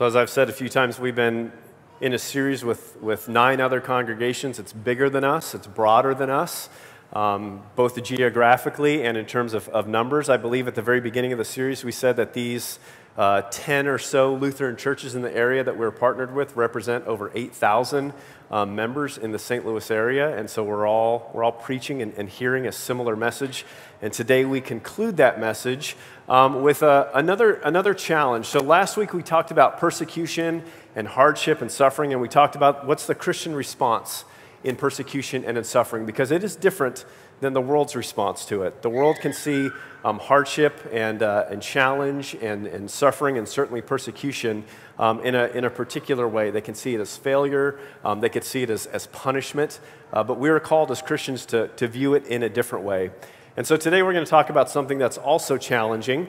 So, as I've said a few times, we've been in a series with, with nine other congregations. It's bigger than us, it's broader than us, um, both geographically and in terms of, of numbers. I believe at the very beginning of the series, we said that these uh, 10 or so Lutheran churches in the area that we're partnered with represent over 8,000 um, members in the St. Louis area. And so we're all, we're all preaching and, and hearing a similar message. And today we conclude that message um, with uh, another, another challenge. So last week we talked about persecution and hardship and suffering, and we talked about what's the Christian response in persecution and in suffering, because it is different than the world's response to it. The world can see um, hardship and, uh, and challenge and, and suffering and certainly persecution um, in, a, in a particular way. They can see it as failure, um, they can see it as, as punishment, uh, but we are called as Christians to, to view it in a different way. And so today we're going to talk about something that's also challenging,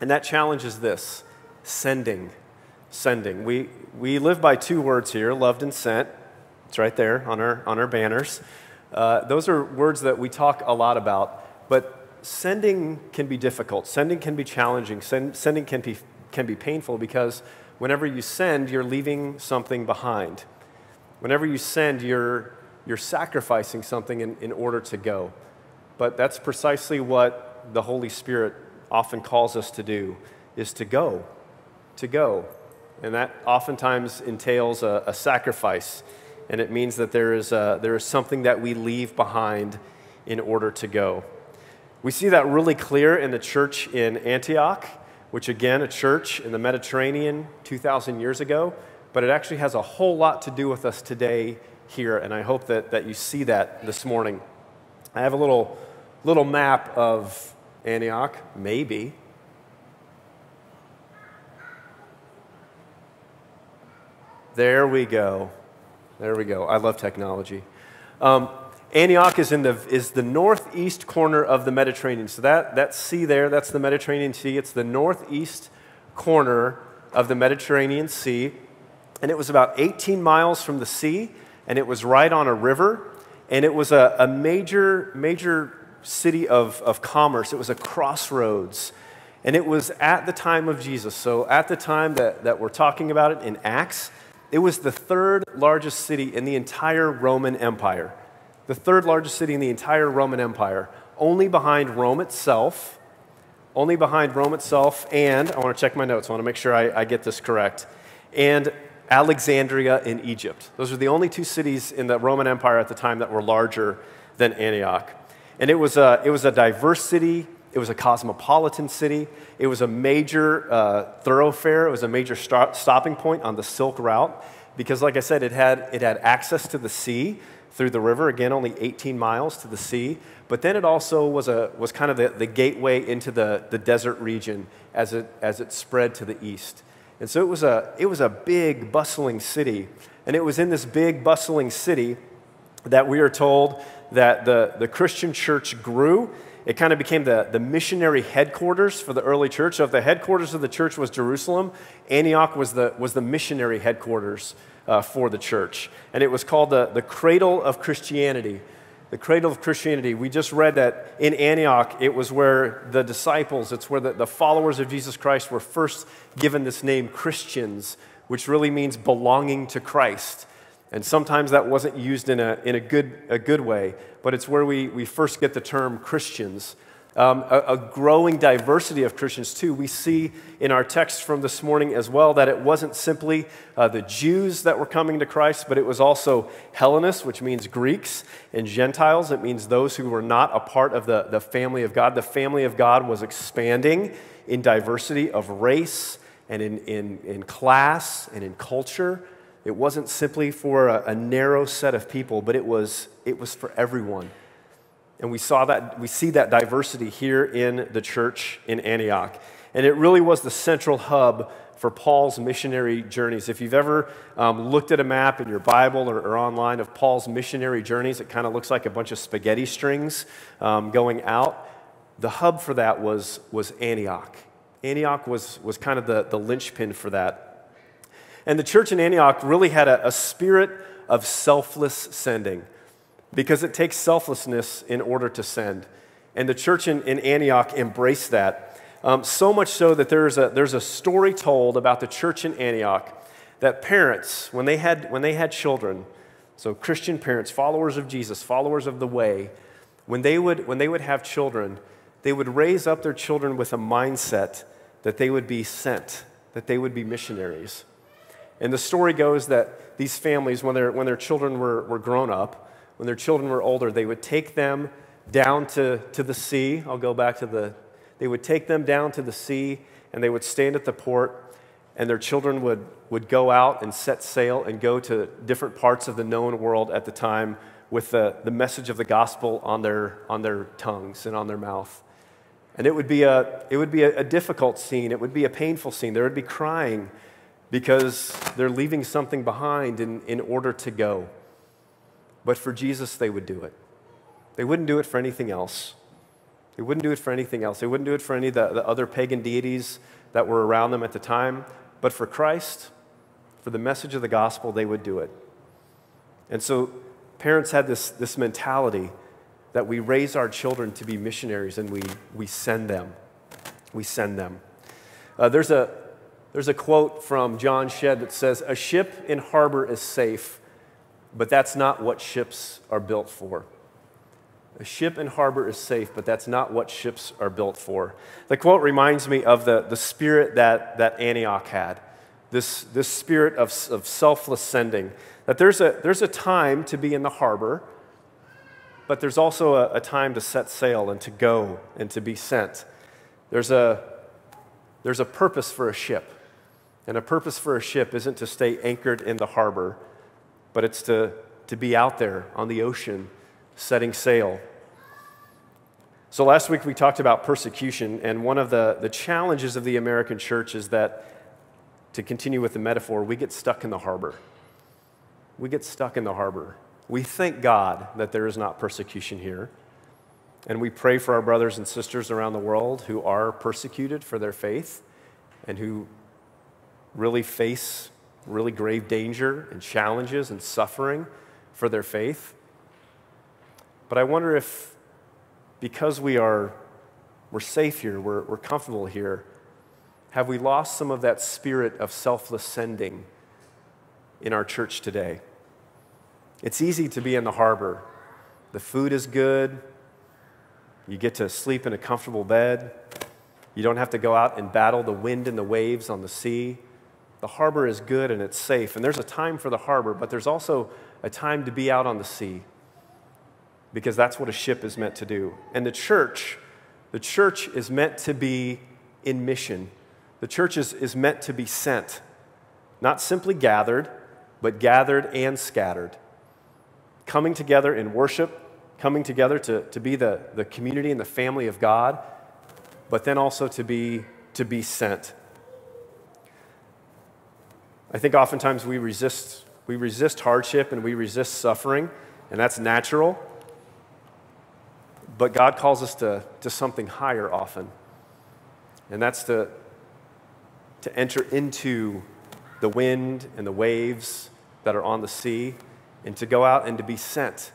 and that challenge is this sending. Sending. We, we live by two words here loved and sent. It's right there on our, on our banners. Uh, those are words that we talk a lot about, but sending can be difficult. Sending can be challenging. Send, sending can be, can be painful because whenever you send, you're leaving something behind. Whenever you send, you're, you're sacrificing something in, in order to go. But that's precisely what the Holy Spirit often calls us to do, is to go, to go. And that oftentimes entails a, a sacrifice and it means that there is, a, there is something that we leave behind in order to go. We see that really clear in the church in Antioch, which again, a church in the Mediterranean 2,000 years ago, but it actually has a whole lot to do with us today here, and I hope that, that you see that this morning. I have a little, little map of Antioch, maybe. There we go. There we go. I love technology. Um, Antioch is, in the, is the northeast corner of the Mediterranean. So that, that sea there, that's the Mediterranean Sea. It's the northeast corner of the Mediterranean Sea. And it was about 18 miles from the sea, and it was right on a river. And it was a, a major, major city of, of commerce. It was a crossroads. And it was at the time of Jesus. So at the time that, that we're talking about it in Acts, it was the third largest city in the entire Roman Empire. The third largest city in the entire Roman Empire, only behind Rome itself. Only behind Rome itself, and I want to check my notes, I want to make sure I, I get this correct. And Alexandria in Egypt. Those are the only two cities in the Roman Empire at the time that were larger than Antioch. And it was a, it was a diverse city, it was a cosmopolitan city. It was a major uh, thoroughfare. It was a major stop- stopping point on the Silk Route because, like I said, it had, it had access to the sea through the river, again, only 18 miles to the sea. But then it also was, a, was kind of the, the gateway into the, the desert region as it, as it spread to the east. And so it was, a, it was a big, bustling city. And it was in this big, bustling city that we are told that the, the Christian church grew it kind of became the, the missionary headquarters for the early church. So if the headquarters of the church was Jerusalem, Antioch was the, was the missionary headquarters uh, for the church. And it was called the, the cradle of Christianity. The cradle of Christianity. We just read that in Antioch, it was where the disciples, it's where the, the followers of Jesus Christ were first given this name Christians, which really means belonging to Christ. And sometimes that wasn't used in a, in a, good, a good way, but it's where we, we first get the term Christians. Um, a, a, growing diversity of Christians, too. We see in our text from this morning as well that it wasn't simply uh, the Jews that were coming to Christ, but it was also Hellenists, which means Greeks, and Gentiles. It means those who were not a part of the, the family of God. The family of God was expanding in diversity of race and in, in, in class and in culture. It wasn't simply for a, a, narrow set of people, but it was, it was for everyone. And we saw that, we see that diversity here in the church in Antioch. And it really was the central hub for Paul's missionary journeys. If you've ever um, looked at a map in your Bible or, or, online of Paul's missionary journeys, it kind of looks like a bunch of spaghetti strings um, going out. The hub for that was, was Antioch. Antioch was, was kind of the, the linchpin for that. And the church in Antioch really had a, a spirit of selfless sending because it takes selflessness in order to send. And the church in, in Antioch embraced that. Um, so much so that there's a, there's a story told about the church in Antioch that parents, when they, had, when they had children, so Christian parents, followers of Jesus, followers of the way, when they would, when they would have children, they would raise up their children with a mindset that they would be sent, that they would be missionaries. And the story goes that these families, when, their when their children were, were grown up, when their children were older, they would take them down to, to the sea. I'll go back to the, they would take them down to the sea and they would stand at the port and their children would, would go out and set sail and go to different parts of the known world at the time with the, the message of the gospel on their, on their tongues and on their mouth. And it would be, a, it would be a, a difficult scene. It would be a painful scene. There would be crying because they're leaving something behind in, in order to go. But for Jesus, they would do it. They wouldn't do it for anything else. They wouldn't do it for anything else. They wouldn't do it for any of the, the other pagan deities that were around them at the time. But for Christ, for the message of the gospel, they would do it. And so parents had this, this mentality that we raise our children to be missionaries and we, we send them. We send them. Uh, there's, a, there's a quote from John Shedd that says, A ship in harbor is safe, but that's not what ships are built for. A ship in harbor is safe, but that's not what ships are built for. The quote reminds me of the, the spirit that, that Antioch had this, this spirit of, of selfless sending. That there's a, there's a time to be in the harbor, but there's also a, a time to set sail and to go and to be sent. There's a, there's a purpose for a ship. And a purpose for a ship isn't to stay anchored in the harbor, but it's to, to be out there on the ocean setting sail. So last week we talked about persecution, and one of the, the challenges of the American church is that, to continue with the metaphor, we get stuck in the harbor. We get stuck in the harbor. We thank God that there is not persecution here. And we pray for our brothers and sisters around the world who are persecuted for their faith and who really face really grave danger and challenges and suffering for their faith. But I wonder if, because we are we're safe here, we're, we're comfortable here, have we lost some of that spirit of selfless sending in our church today? It's easy to be in the harbor. The food is good. You get to sleep in a comfortable bed. You don't have to go out and battle the wind and the waves on the sea. The harbor is good and it's safe. And there's a time for the harbor, but there's also a time to be out on the sea because that's what a ship is meant to do. And the church, the church is meant to be in mission. The church is, is meant to be sent, not simply gathered, but gathered and scattered coming together in worship, coming together to, to be the, the community and the family of God, but then also to be, to be sent. I think oftentimes we resist, we resist hardship and we resist suffering, and that's natural. But God calls us to, to something higher often, and that's to, to enter into the wind and the waves that are on the sea and to go out and to be sent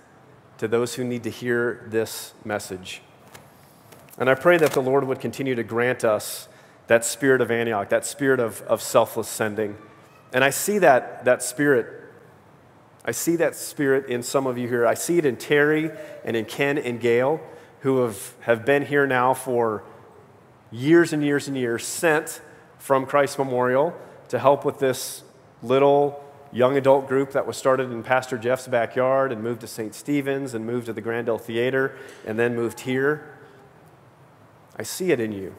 to those who need to hear this message. And I pray that the Lord would continue to grant us that spirit of Antioch, that spirit of, of selfless sending. And I see that, that spirit. I see that spirit in some of you here. I see it in Terry and in Ken and Gail, who have, have been here now for years and years and years, sent from Christ Memorial to help with this little young adult group that was started in Pastor Jeff's backyard and moved to St. Stephen's and moved to the Grandel Theater and then moved here. I see it in you.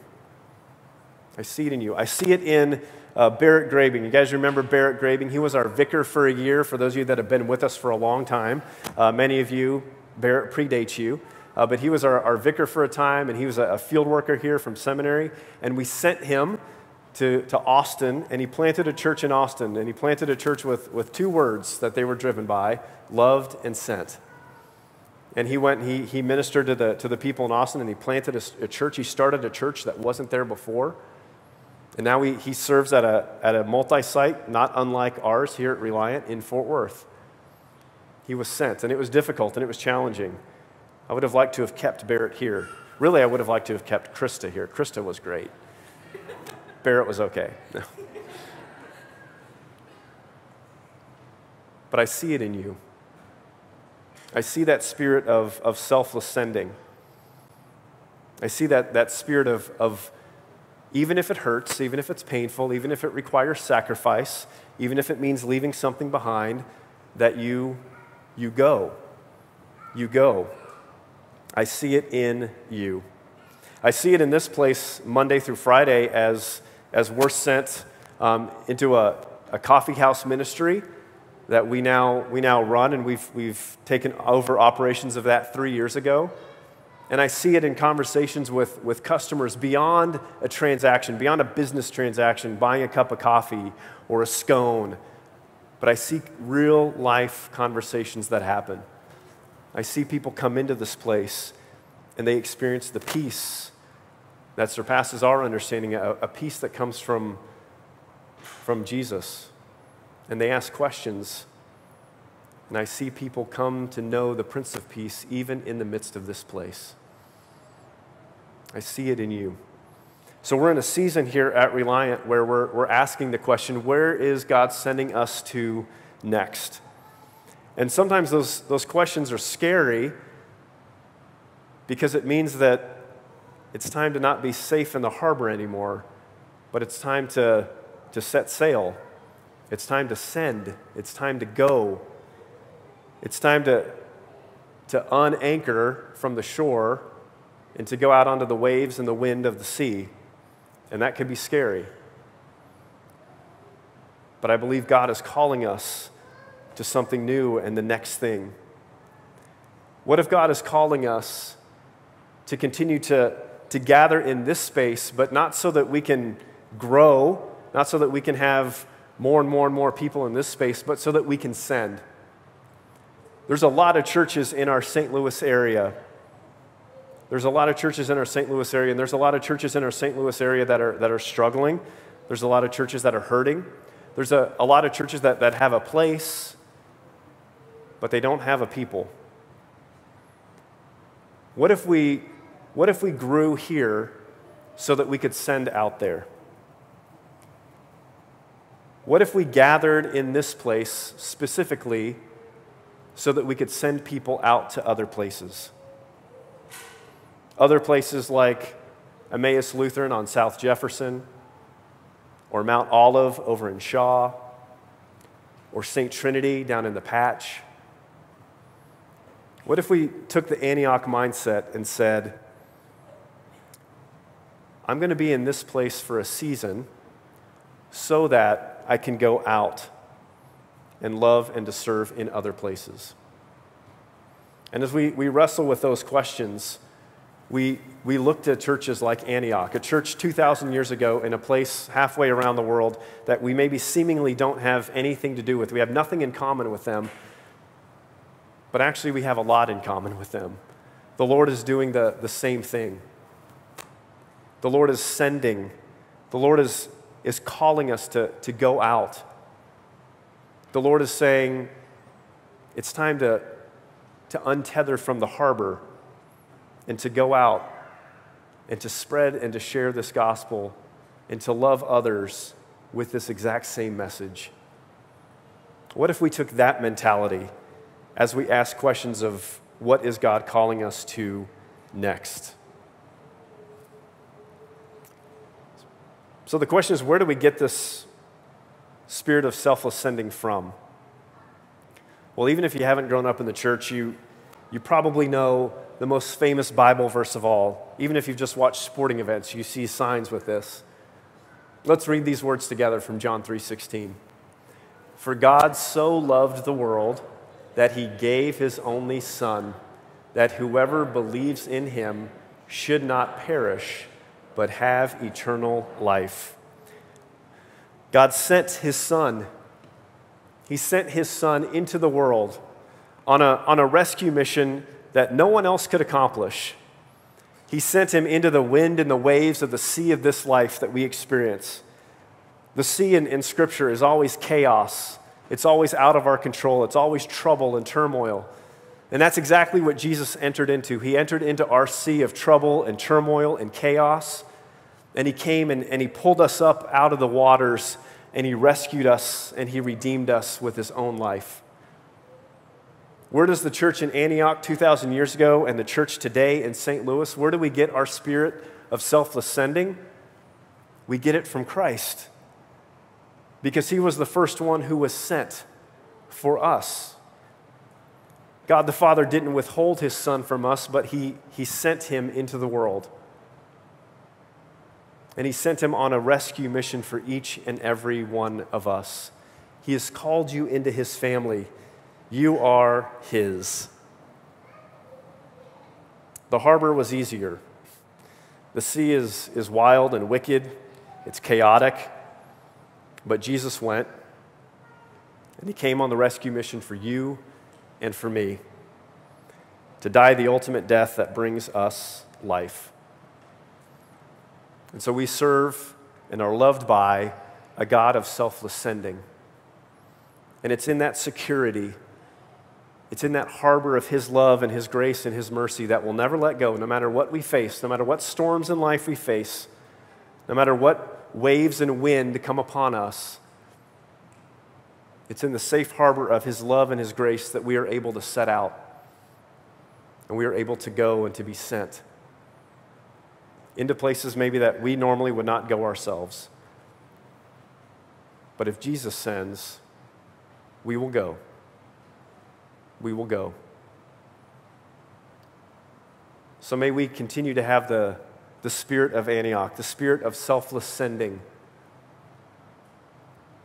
I see it in you. I see it in uh, Barrett Grabing. You guys remember Barrett Grabing? He was our vicar for a year, for those of you that have been with us for a long time. Uh, many of you, Barrett predates you. Uh, but he was our, our, vicar for a time, and he was a, a field worker here from seminary. And we sent him to, to Austin, and he planted a church in Austin. And he planted a church with, with two words that they were driven by loved and sent. And he went he, he ministered to the, to the people in Austin, and he planted a, a church. He started a church that wasn't there before. And now he, he serves at a, at a multi site, not unlike ours here at Reliant in Fort Worth. He was sent, and it was difficult and it was challenging. I would have liked to have kept Barrett here. Really, I would have liked to have kept Krista here. Krista was great. Barrett was okay. But I see it in you. I see that spirit of, of selfless sending. I see that, that spirit of, of, even if it hurts, even if it's painful, even if it requires sacrifice, even if it means leaving something behind, that you, you go. You go. I see it in you. I see it in this place Monday through Friday as, as we're sent um, into a, a coffee house ministry that we now, we now run, and we've, we've taken over operations of that three years ago. And I see it in conversations with, with customers beyond a transaction, beyond a business transaction, buying a cup of coffee or a scone. But I see real life conversations that happen. I see people come into this place and they experience the peace that surpasses our understanding, a, a peace that comes from, from Jesus and they ask questions. And I see people come to know the Prince of Peace even in the midst of this place. I see it in you. So, we're in a season here at Reliant where we're, we're asking the question where is God sending us to next? And sometimes those, those questions are scary because it means that it's time to not be safe in the harbor anymore, but it's time to, to set sail it's time to send. It's time to go. It's time to, to unanchor from the shore and to go out onto the waves and the wind of the sea. And that could be scary. But I believe God is calling us to something new and the next thing. What if God is calling us to continue to, to gather in this space, but not so that we can grow, not so that we can have more and more and more people in this space, but so that we can send. There's a lot of churches in our St. Louis area. There's a lot of churches in our St. Louis area, and there's a lot of churches in our St. Louis area that are, that are struggling. There's a lot of churches that are hurting. There's a, a lot of churches that, that have a place, but they don't have a people. What if we, what if we grew here so that we could send out there? What if we gathered in this place specifically so that we could send people out to other places? Other places like Emmaus Lutheran on South Jefferson, or Mount Olive over in Shaw, or St. Trinity down in the Patch. What if we took the Antioch mindset and said, I'm going to be in this place for a season so that I can go out and love and to serve in other places? And as we, we wrestle with those questions, we, we looked at churches like Antioch, a church 2,000 years ago in a place halfway around the world that we maybe seemingly don't have anything to do with. We have nothing in common with them, but actually we have a lot in common with them. The Lord is doing the, the same thing. The Lord is sending. The Lord is is calling us to, to go out. The Lord is saying, it's time to, to untether from the harbor and to go out and to spread and to share this gospel and to love others with this exact same message. What if we took that mentality as we ask questions of what is God calling us to next? So the question is where do we get this spirit of selfless sending from? Well, even if you haven't grown up in the church, you, you probably know the most famous Bible verse of all. Even if you've just watched sporting events, you see signs with this. Let's read these words together from John 3:16. For God so loved the world that he gave his only son that whoever believes in him should not perish but have eternal life. God sent his son. He sent his son into the world on a, on a rescue mission that no one else could accomplish. He sent him into the wind and the waves of the sea of this life that we experience. The sea in, in Scripture is always chaos, it's always out of our control, it's always trouble and turmoil. And that's exactly what Jesus entered into. He entered into our sea of trouble and turmoil and chaos. And he came and, and he pulled us up out of the waters and he rescued us and he redeemed us with his own life. Where does the church in Antioch 2,000 years ago and the church today in St. Louis, where do we get our spirit of selfless sending? We get it from Christ because he was the first one who was sent for us. God the Father didn't withhold his Son from us, but he, he sent him into the world. And he sent him on a rescue mission for each and every one of us. He has called you into his family. You are his. The harbor was easier. The sea is, is wild and wicked, it's chaotic. But Jesus went, and he came on the rescue mission for you and for me to die the ultimate death that brings us life. And so we serve and are loved by a God of selfless sending. And it's in that security, it's in that harbor of His love and His grace and His mercy that will never let go, no matter what we face, no matter what storms in life we face, no matter what waves and wind come upon us. It's in the safe harbor of His love and His grace that we are able to set out and we are able to go and to be sent into places maybe that we normally would not go ourselves. But if Jesus sends, we will go. We will go. So may we continue to have the, the spirit of Antioch, the spirit of selfless sending,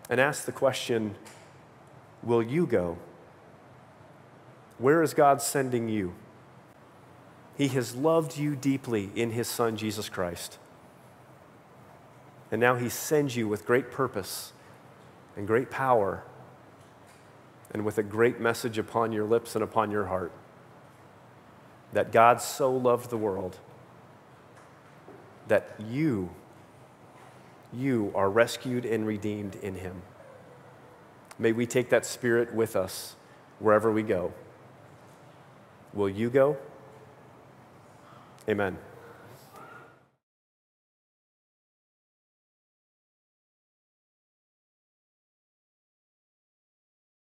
and ask the question Will you go? Where is God sending you? He has loved you deeply in His Son, Jesus Christ. And now He sends you with great purpose and great power and with a great message upon your lips and upon your heart that God so loved the world that you, you are rescued and redeemed in Him. May we take that spirit with us wherever we go. Will you go? Amen.